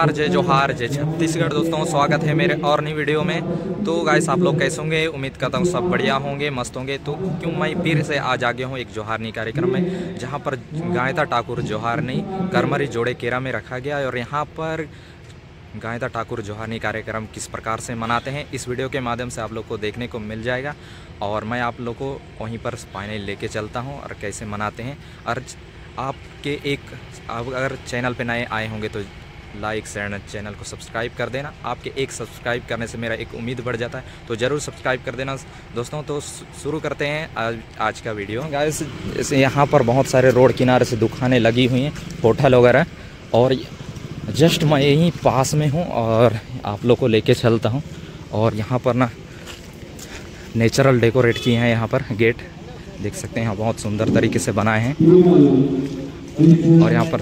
नमस्कार जय जोहार जय छत्तीसगढ़ दोस्तों, स्वागत है मेरे और नई वीडियो में। तो गाइस आप लोग कैसे होंगे? उम्मीद करता हूँ सब बढ़िया होंगे, मस्त होंगे। तो क्यों मैं फिर से आज आ गया हूँ एक जोहारनी कार्यक्रम में, जहाँ पर गायता ठाकुर जोहारनी करमरी जोड़े केरा में रखा गया और यहाँ पर गायता ठाकुर जोहारनी कार्यक्रम किस प्रकार से मनाते हैं, इस वीडियो के माध्यम से आप लोग को देखने को मिल जाएगा। और मैं आप लोग को वहीं पर फाइनल लेके चलता हूँ और कैसे मनाते हैं। और आपके एक, आप अगर चैनल पे नए आए होंगे तो लाइक, शेयर चैनल को सब्सक्राइब कर देना। आपके एक सब्सक्राइब करने से मेरा एक उम्मीद बढ़ जाता है तो ज़रूर सब्सक्राइब कर देना। दोस्तों तो शुरू करते हैं आज आज का वीडियो। गाइस इस यहाँ पर बहुत सारे रोड किनारे से दुकानें लगी हुई हैं, होटल वगैरह, और जस्ट मैं यहीं पास में हूँ और आप लोग को लेके चलता हूँ। और यहाँ पर ना, नेचुरल डेकोरेट किए हैं यहाँ पर गेट। देख सकते हैं बहुत सुंदर तरीके से बनाए हैं। और यहाँ पर।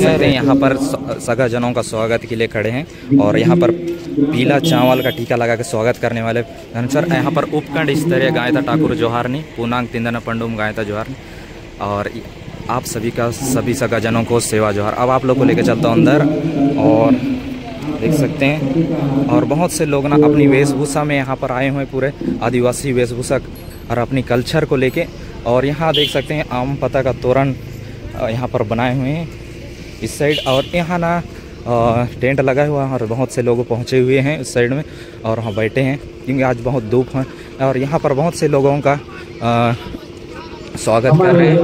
सकते हैं। यहाँ पर सगा जनों का स्वागत के लिए खड़े हैं और यहाँ पर पीला चावल का टीका लगा के स्वागत करने वाले सर यहाँ पर उपखंड स्तरीय गायता ठाकुर जोहारनी पूर्णांग तिंदन पंडुम गायता जोहारनी और आप सभी का, सभी सगा जनों को सेवा जोहार। अब आप लोग को लेकर चलता हूँ अंदर और देख सकते हैं। और बहुत से लोग ना अपनी वेशभूषा में यहाँ पर आए हुए पूरे आदिवासी वेशभूषा और अपनी कल्चर को लेके और यहाँ देख सकते हैं आम पता का तोरण यहाँ पर बनाए हुए हैं। इस साइड और यहाँ ना टेंट लगा हुआ है और बहुत से लोग पहुँचे हुए हैं इस साइड में और वहाँ बैठे हैं। क्योंकि आज बहुत धूप है और यहाँ पर बहुत से लोगों का आ, स्वागत कर रहे हैं।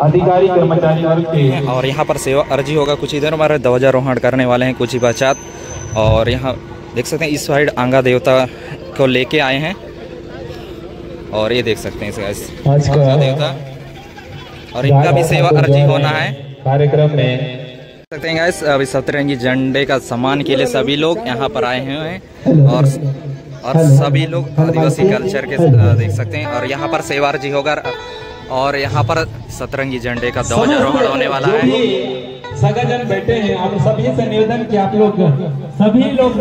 अधिकारी कर्मचारी वर्ग और यहाँ पर सेवा अर्जी होगा कुछ इधर हमारे ध्वजारोहण करने वाले हैं कुछ ही पश्चात और यहाँ देख सकते हैं इस साइड आंगा देवता को लेके आए हैं। और ये देख सकते हैं इस देवता। और इनका भी सेवा अर्जी होना है। कार्यक्रम में सकते हैं गाइस अभी सतरंगी झंडे का सम्मान के लिए सभी लोग यहाँ पर आए हुए हैं। और और सभी लोग आदिवासी कल्चर के देख सकते हैं। और यहाँ पर सेवार जी होगा और यहाँ पर सतरंगी झंडे का ध्वजारोहण होने वाला है। सगाजन बैठे हैं आप सभी से निवेदन कि आप लोग सभी लोग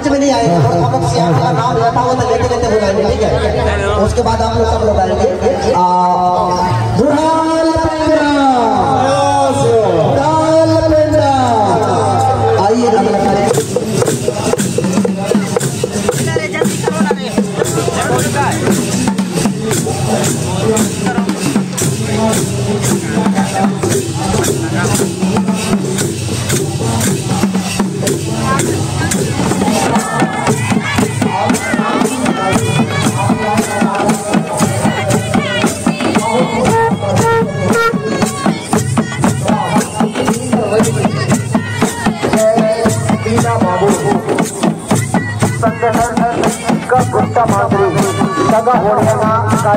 मंच में नहीं आए हम लोग श्याम का नाम लेता हुआ तो लेते लेते हो। जाएँगे ठीक है। उसके बाद आप लोग सब लोग आएँगे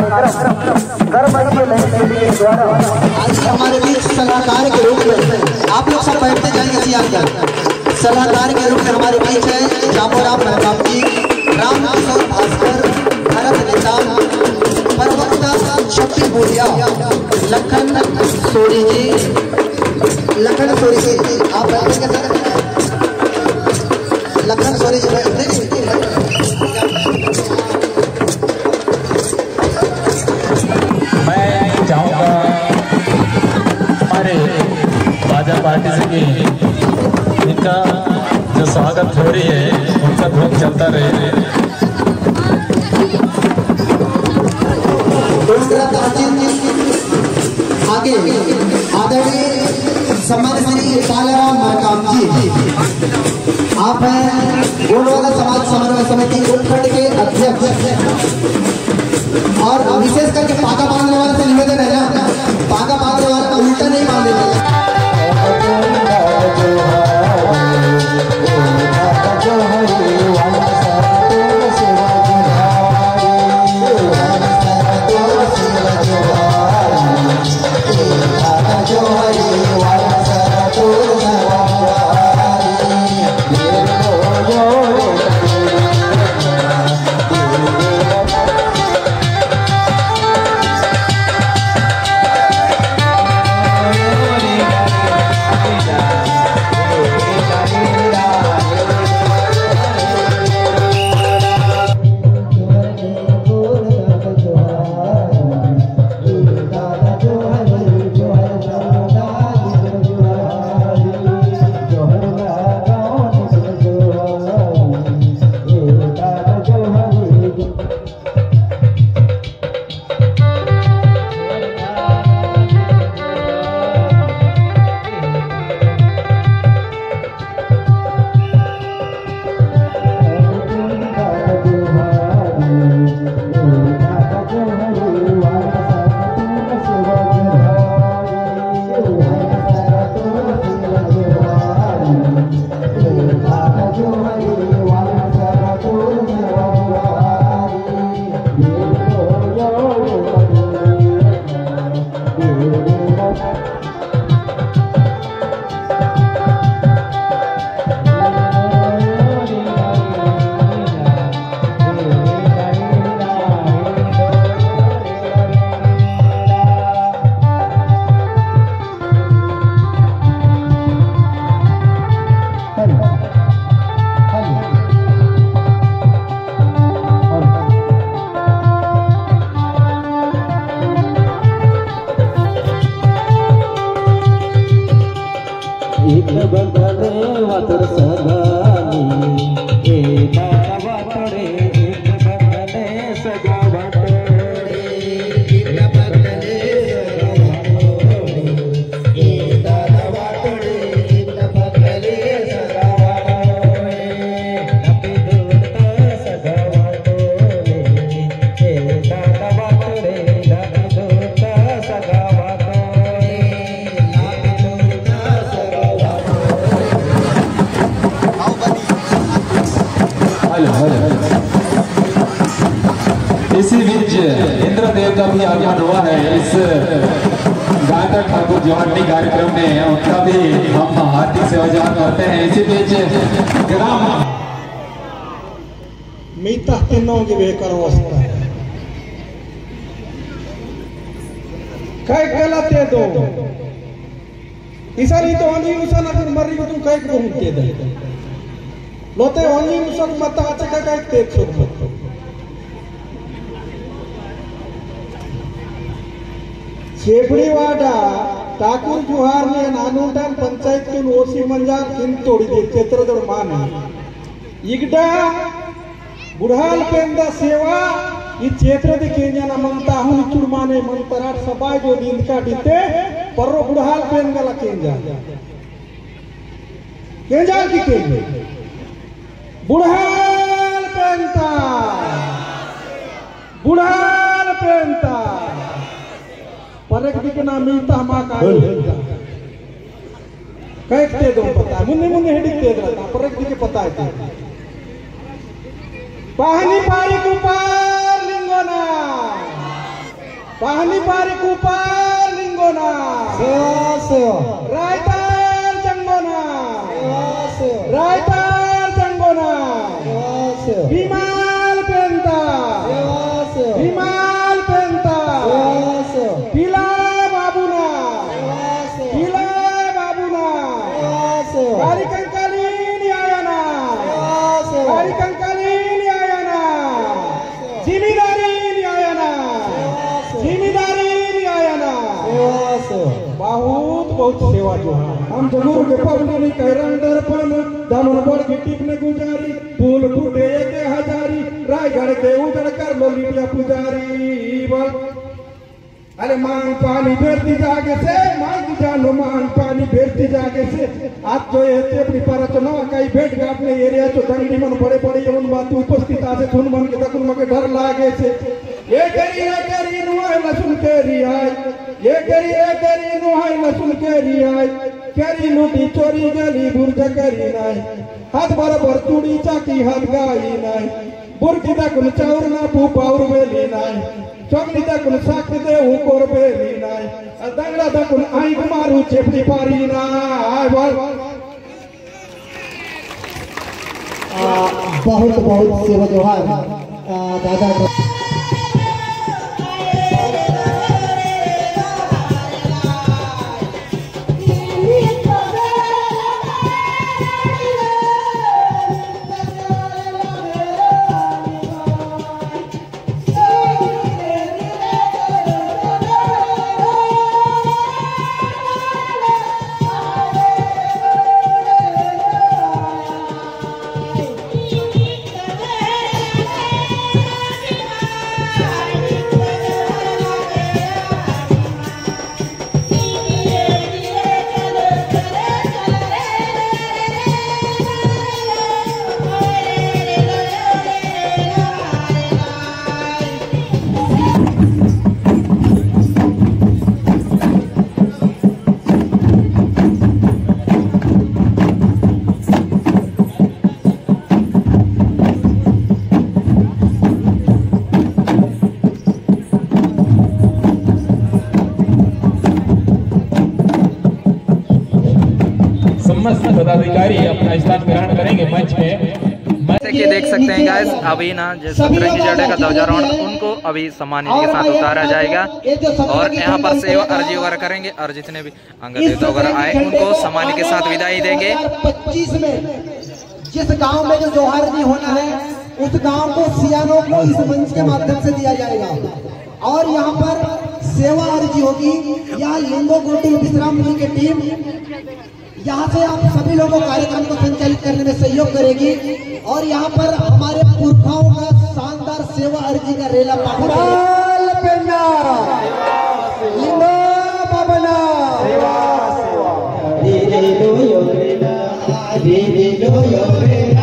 कार्यक्रम गर्मई के द्वारा आज हमारे बीच सलाहकार के रूप में आप लोग सब बैठते जाइए इसी अंदर सलाहकार के रूप में हमारे बीच है जामोराम महताब जी राम किशोर भास्कर भरत निज़ाम परवक्ता शक्ति बोलिया लखन सोरी जी लखन सोरी जी आप बैठेंगे सर लखन सोरी जी बैठे बाजा पार्टी से कि। इनका जो स्वागत हो रही है, उनका धूम चलता रहे। आगे, आदरणीय सम्मान कालाराम महकाम जी। आप हैं गोलवाला समाज समन्वय समिति उत्खंड के अध्यक्ष। और विशेष करके पागा बांधने वाले से निवेदन है बंधने गुरुदेव का भी आगमन हुआ है। इस गायकर ठाकुर जोहरनी कार्यक्रम में उनका भी हम हार्दिक सेवा करते हैं। इसी बीच ग्राम मीता तिन्नोंगे बेकर वस्ता कई गलत है दो। नहीं तो अंजी मुसन अगर मरी को तुम तो कई को के दे। लोते अन्य मुसन मत आचे का कई तेज सुख मत शेपडीवाडा ठाकूर जुहार ने नानूटान पंचायतून ओसी मंजार किन तोडी चित्रदोड मान इगडा ಬುಢಾಲ್ ಪೆಂದ ಸೇವಾ ಈ ಕ್ಷೇತ್ರದ ಕೇಂಜನ ಮಂತ ಹುನ್ ಚುಡ್ಮಾನೆ ಮಂತರಾಟ್ ಸಭಾಯ್ ಜೋ ದಿಂದ ಕಾಟಿತ್ತೆ ಪರ್ರೋ ಬುಢಾಲ್ ಪೆಂಗಲ ಕೇಂಜ ಕೇಂಜಾಲ್ की केंज ಬುಢಾಲ್ ಪೆಂತ ಬುಢಾಲ್ ಪೆಂತ परक दिखना मिलता हमा का कहते दो पता मुन्ने मुन्ने हिडिते रहता परक दिखे पता है Pahani pari kupar linggona. Pahani pari kupar linggona. Raitar बहुत है। हम ज़रूर के पवनी कैरन दर्पण, दामन बड़ की टिप ने गुजारी, फूल फूटे एक हजारी, रायगढ़ के उजड़ कर लो लिटिया पुजारी अरे मांग पानी बेरती जागे से मांग जानो मांग पानी बेरती जागे से। आज जो ये तेपड़ी पर तो ना कई भेट घाट में एरिया तो दंगली मन बड़े बड़े यवन बात उपस्थित आसे, थुन मन के तकुन मके डर लागे से। ये करी ये करी नुहाई लसुन के रियाई ये करी ये करी नुहाई लसुन के रियाई करी लूटी, चोरी गली बुर्ज करी हाथ बराबर, चूड़ी, चाकी, हाथ गाई नाई बुर्गी तकुन चाउर ना पू, पाउर बेली नाई चोकली तकुन साक्ति दे ऊपर बेली नाई दंगला तकुन आई मारू चेपड़ी पारी बोल। बहुत बहुत सेवा जोहार। दादा पदाधिकारी अपना स्थान ग्रहण करेंगे मंच पे। जैसे कि देख सकते हैं गाइस अभी ना जो सतरंगी जड़े का ध्वजारोहण उनको अभी सम्मानित के साथ उतारा जाएगा। और यहाँ पर सेवा अर्जी वगैरह करेंगे। और जितने भी अंग देवता वगैरह आए उनको सम्मानित के साथ विदाई देंगे। पच्चीस में जिस गाँव में जो जोहार नहीं होना है उस गाँव को सियानों को इस मंच के माध्यम से दिया जाएगा। और यहाँ पर सेवा अर्जी होगी। यहाँ लिंगो गोटी विश्राम मिल की टीम यहाँ से आप सभी लोगों को कार्यक्रम को संचालित करने में सहयोग करेगी और यहाँ पर हमारे पुरखाओं का शानदार सेवा अर्जी का रेला एलोली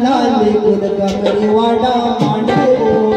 ननाली गुण कमरी वाडा मांडे ओळखा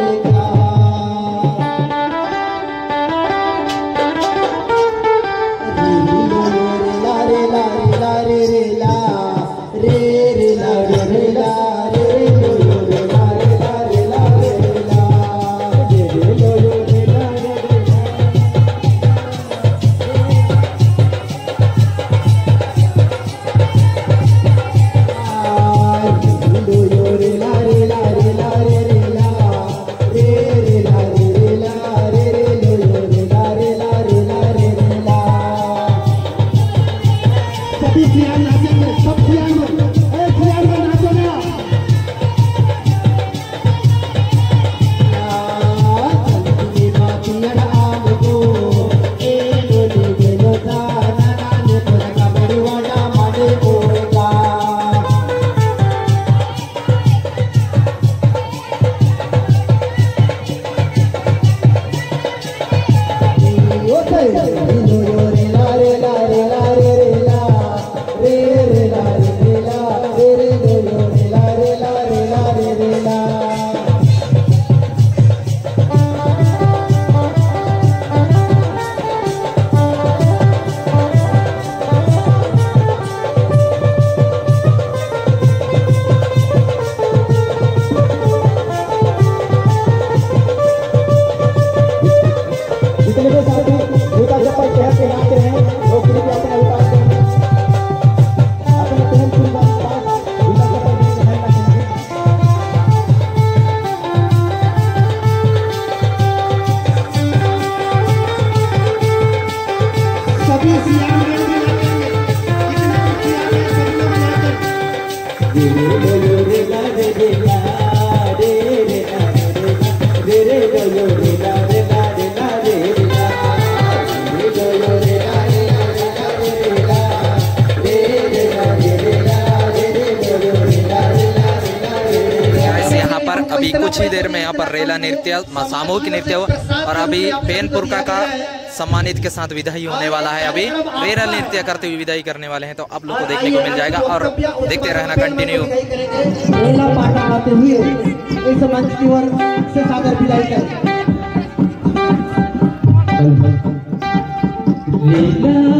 यहाँ पर रेला नृत्य सामूहिक नृत्य और अभी पेनपुर का सम्मानित के साथ विदाई होने वाला है। अभी रेला नृत्य करते हुए विदाई करने वाले हैं तो आप लोग को देखने को मिल जाएगा और देखते रहना कंटिन्यू रेला